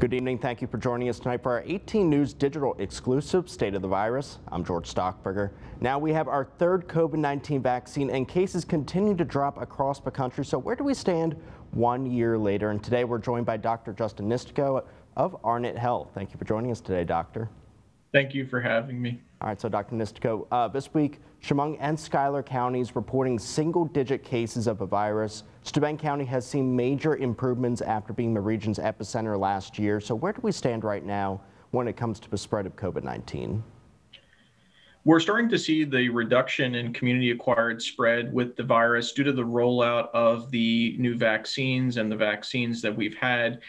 Good evening. Thank you for joining us tonight for our 18 News digital exclusive State of the Virus. I'm George Stockberger. Now we have our third COVID-19 vaccine and cases continue to drop across the country. So where do we stand one year later? And today we're joined by Dr. Justin Nistico of Arnot Health. Thank you for joining us today, doctor. Thank you for having me. All right, so Dr. Nistico, uh, this week, Chemung and Schuyler counties reporting single-digit cases of the virus. Steuben County has seen major improvements after being the region's epicenter last year. So where do we stand right now when it comes to the spread of COVID-19? We're starting to see the reduction in community acquired spread with the virus due to the rollout of the new vaccines and the vaccines that we've had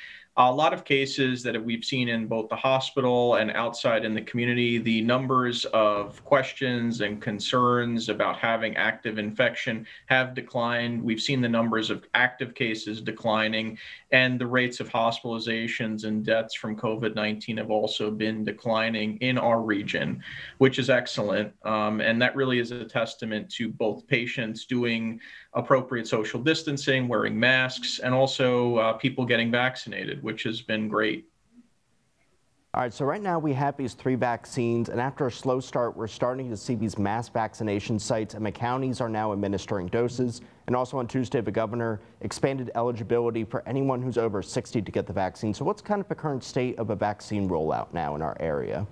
a lot of cases that we've seen in both the hospital and outside in the community, the numbers of questions and concerns about having active infection have declined. We've seen the numbers of active cases declining, and the rates of hospitalizations and deaths from COVID 19 have also been declining in our region, which is excellent. Um, and that really is a testament to both patients doing appropriate social distancing, wearing masks, and also uh, people getting vaccinated, which has been great. All right, so right now we have these three vaccines, and after a slow start, we're starting to see these mass vaccination sites, and the counties are now administering doses. And also on Tuesday, the governor expanded eligibility for anyone who's over 60 to get the vaccine. So what's kind of the current state of a vaccine rollout now in our area?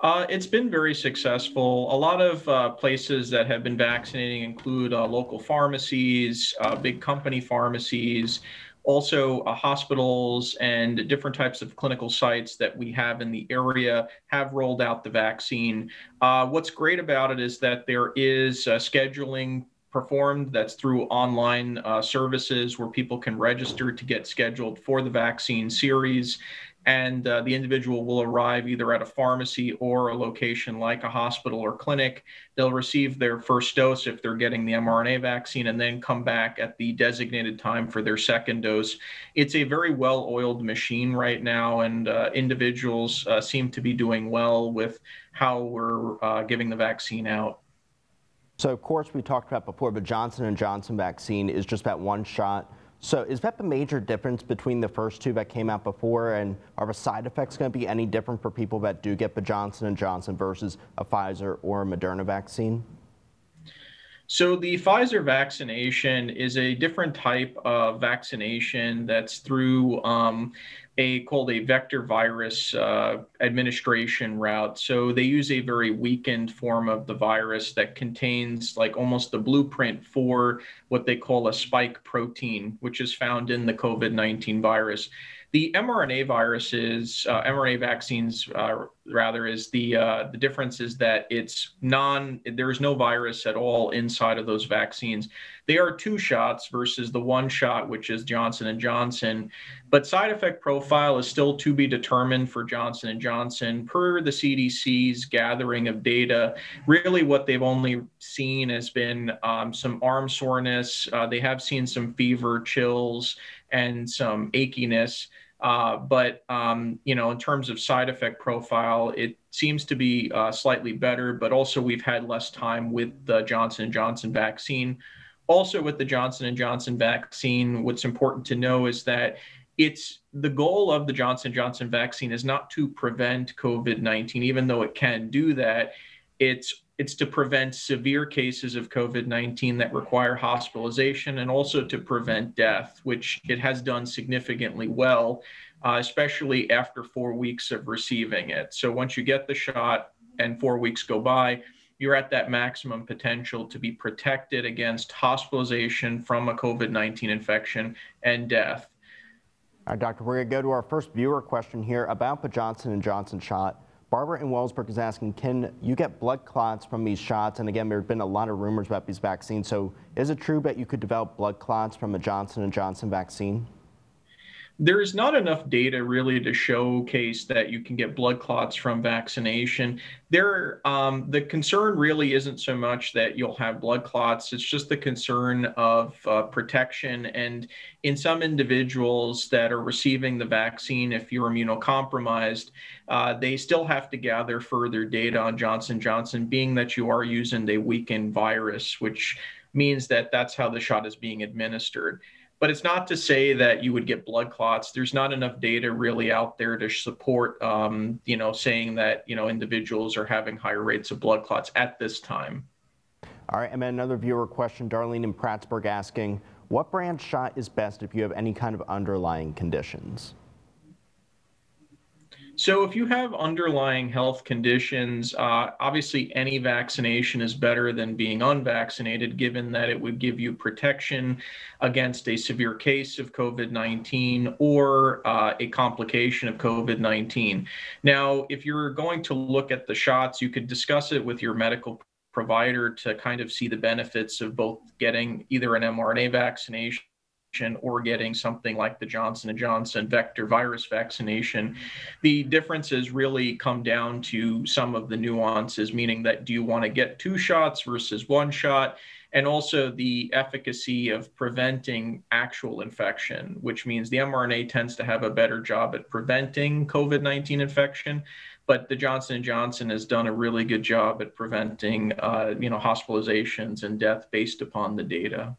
Uh, it's been very successful. A lot of uh, places that have been vaccinating include uh, local pharmacies, uh, big company pharmacies, also uh, hospitals and different types of clinical sites that we have in the area have rolled out the vaccine. Uh, what's great about it is that there is scheduling performed that's through online services where people can register to get scheduled for the vaccine series and uh, the individual will arrive either at a pharmacy or a location like a hospital or clinic. They'll receive their first dose if they're getting the mRNA vaccine and then come back at the designated time for their second dose. It's a very well oiled machine right now, and uh, individuals uh, seem to be doing well with how we're uh, giving the vaccine out. So, of course, we talked about before but Johnson & Johnson vaccine is just that one shot so is that the major difference between the first two that came out before and are the side effects going to be any different for people that do get the Johnson & Johnson versus a Pfizer or a Moderna vaccine? So the Pfizer vaccination is a different type of vaccination that's through um, a called a vector virus uh, administration route. So they use a very weakened form of the virus that contains like almost the blueprint for what they call a spike protein, which is found in the COVID-19 virus. The mRNA viruses, uh, mRNA vaccines, uh, rather, is the uh, the difference is that it's non. There is no virus at all inside of those vaccines. They are two shots versus the one shot, which is Johnson and Johnson. But side effect profile is still to be determined for Johnson and Johnson. Per the CDC's gathering of data, really what they've only seen has been um, some arm soreness. Uh, they have seen some fever, chills, and some achiness. Uh, but um, you know, in terms of side effect profile, it seems to be uh, slightly better. But also, we've had less time with the Johnson and Johnson vaccine. Also, with the Johnson and Johnson vaccine, what's important to know is that it's the goal of the Johnson Johnson vaccine is not to prevent COVID-19, even though it can do that. It's it's to prevent severe cases of COVID 19 that require hospitalization and also to prevent death, which it has done significantly well, uh, especially after four weeks of receiving it. So once you get the shot and four weeks go by, you're at that maximum potential to be protected against hospitalization from a COVID 19 infection and death. All right, Doctor, we're going to go to our first viewer question here about the Johnson & Johnson shot. Barbara in Wellsburg is asking, can you get blood clots from these shots? And again, there have been a lot of rumors about these vaccines. So is it true that you could develop blood clots from a Johnson & Johnson vaccine? There is not enough data really to showcase that you can get blood clots from vaccination. There, um, the concern really isn't so much that you'll have blood clots; it's just the concern of uh, protection. And in some individuals that are receiving the vaccine, if you're immunocompromised, uh, they still have to gather further data on Johnson Johnson, being that you are using a weakened virus, which means that that's how the shot is being administered. But it's not to say that you would get blood clots. There's not enough data really out there to support, um, you know, saying that you know individuals are having higher rates of blood clots at this time. All right, and another viewer question, Darlene in Prattsburgh asking, what brand shot is best if you have any kind of underlying conditions? So, if you have underlying health conditions, uh, obviously any vaccination is better than being unvaccinated, given that it would give you protection against a severe case of COVID 19 or uh, a complication of COVID 19. Now, if you're going to look at the shots, you could discuss it with your medical provider to kind of see the benefits of both getting either an mRNA vaccination or getting something like the Johnson & Johnson vector virus vaccination. The differences really come down to some of the nuances, meaning that do you want to get two shots versus one shot? And also the efficacy of preventing actual infection, which means the mRNA tends to have a better job at preventing COVID-19 infection, but the Johnson & Johnson has done a really good job at preventing, uh, you know, hospitalizations and death based upon the data.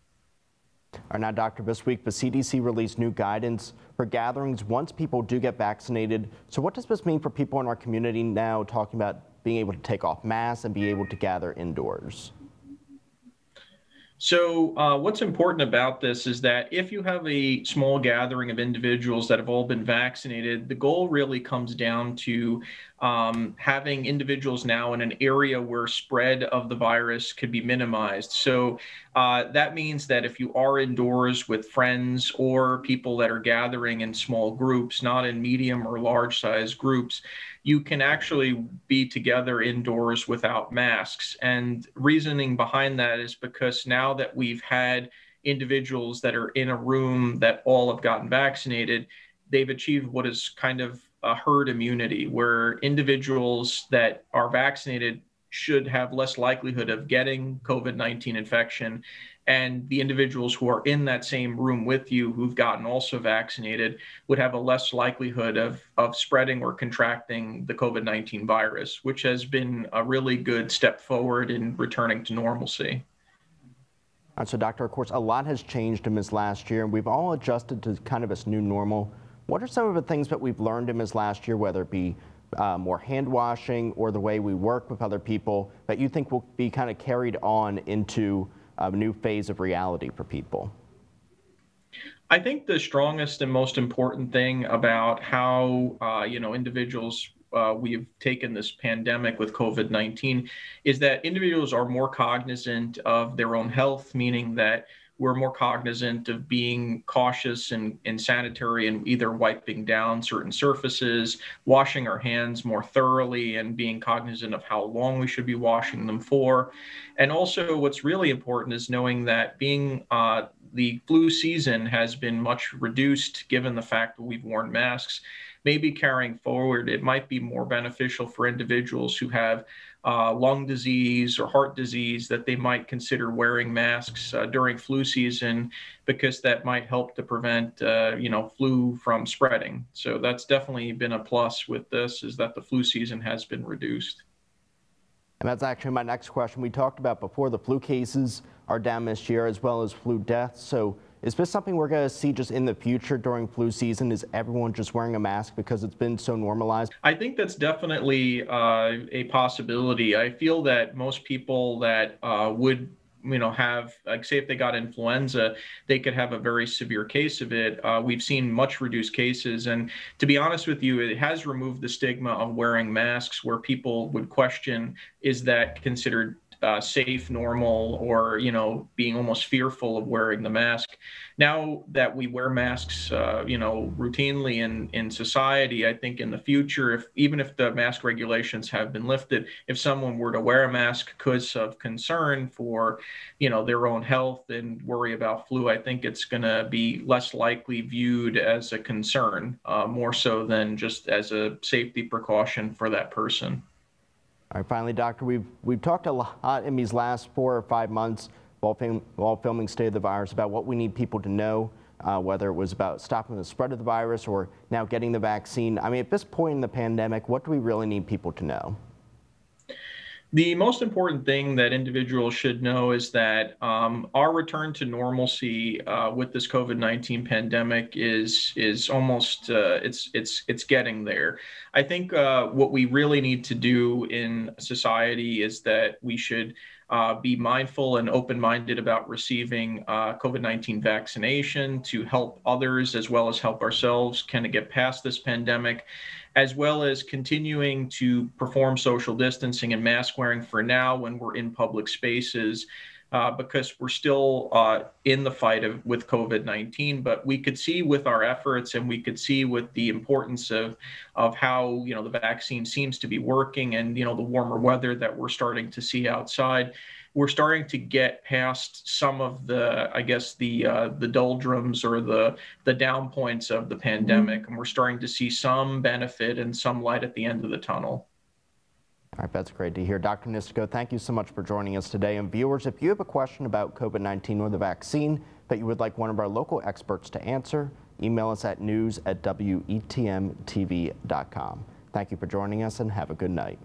Right, now, Doctor, this week the CDC released new guidance for gatherings once people do get vaccinated. So, what does this mean for people in our community now talking about being able to take off masks and be able to gather indoors? So, uh, what's important about this is that if you have a small gathering of individuals that have all been vaccinated, the goal really comes down to um, having individuals now in an area where spread of the virus could be minimized. So, uh, that means that if you are indoors with friends or people that are gathering in small groups, not in medium or large size groups, you can actually be together indoors without masks. And reasoning behind that is because now that we've had individuals that are in a room that all have gotten vaccinated, they've achieved what is kind of a herd immunity, where individuals that are vaccinated should have less likelihood of getting COVID 19 infection. And the individuals who are in that same room with you who've gotten also vaccinated would have a less likelihood of, of spreading or contracting the COVID 19 virus, which has been a really good step forward in returning to normalcy. Uh, so, Doctor, of course, a lot has changed in this last year, and we've all adjusted to kind of this new normal. What are some of the things that we've learned in this last year, whether it be uh, more hand washing or the way we work with other people that you think will be kind of carried on into a new phase of reality for people? I think the strongest and most important thing about how uh, you know individuals uh, we've taken this pandemic with COVID 19 is that individuals are more cognizant of their own health, meaning that we're more cognizant of being cautious and, and sanitary and either wiping down certain surfaces, washing our hands more thoroughly, and being cognizant of how long we should be washing them for. And also, what's really important is knowing that being uh, the flu season has been much reduced given the fact that we've worn masks. Maybe carrying forward, it might be more beneficial for individuals who have uh, lung disease or heart disease that they might consider wearing masks uh, during flu season because that might help to prevent uh, you know flu from spreading. So that's definitely been a plus with this is that the flu season has been reduced. And that's actually my next question. We talked about before the flu cases are down this year as well as flu deaths. So is this something we're going to see just in the future during flu season? Is everyone just wearing a mask because it's been so normalized? I think that's definitely uh, a possibility. I feel that most people that uh, would you know have like say if they got influenza they could have a very severe case of it uh, we've seen much reduced cases and to be honest with you it has removed the stigma of wearing masks where people would question is that considered uh, safe, normal, or you know, being almost fearful of wearing the mask. Now that we wear masks, uh, you know, routinely in in society, I think in the future, if even if the mask regulations have been lifted, if someone were to wear a mask because of concern for, you know, their own health and worry about flu, I think it's going to be less likely viewed as a concern, uh, more so than just as a safety precaution for that person. All right, finally, Doctor, we've, we've talked a lot in these last four or five months while, film, while filming State of the Virus about what we need people to know, uh, whether it was about stopping the spread of the virus or now getting the vaccine. I mean, at this point in the pandemic, what do we really need people to know? The most important thing that individuals should know is that um, our return to normalcy uh, with this COVID nineteen pandemic is is almost uh, it's it's it's getting there. I think uh, what we really need to do in society is that we should uh, be mindful and open minded about receiving uh, COVID 19 vaccination to help others as well as help ourselves kind of get past this pandemic as well as continuing to perform social distancing and mask wearing for now when we're in public spaces. Uh, because we're still uh, in the fight of, with COVID 19. But we could see with our efforts and we could see with the importance of, of how, you know, the vaccine seems to be working and, you know, the warmer weather that we're starting to see outside we're starting to get past some of the, I guess, the uh, the doldrums or the the down points of the pandemic, mm-hmm. and we're starting to see some benefit and some light at the end of the tunnel. All right, that's great to hear. Dr. Nistico, thank you so much for joining us today. And viewers, if you have a question about COVID-19 or the vaccine that you would like one of our local experts to answer, email us at news at wetmtv.com. Thank you for joining us and have a good night.